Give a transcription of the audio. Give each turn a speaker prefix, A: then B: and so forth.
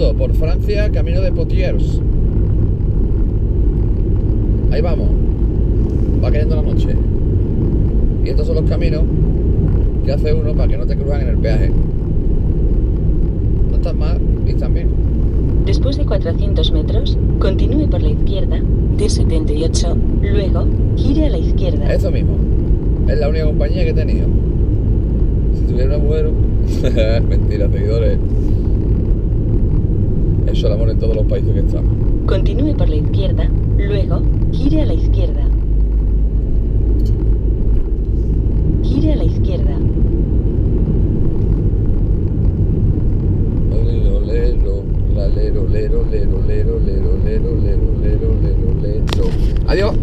A: fondo, por Francia, camino de Potiers. Ahí vamos. Va cayendo la noche. Y estos son los caminos que hace uno para que no te crujan en el peaje. No están mal y están bien.
B: Después de 400 metros, continúe por la izquierda, D78, luego gire a la izquierda.
A: Eso mismo. Es la única compañía que he tenido. Si tuviera un agujero. Mentira, seguidores. Eso es amor en todos los países que estamos.
B: Continúe por la izquierda, luego gire a la izquierda. Gire a la izquierda.
A: Lero, lero, lero, lero, lero, lero, lero, lero, lero, lero, lero, lero. Adiós.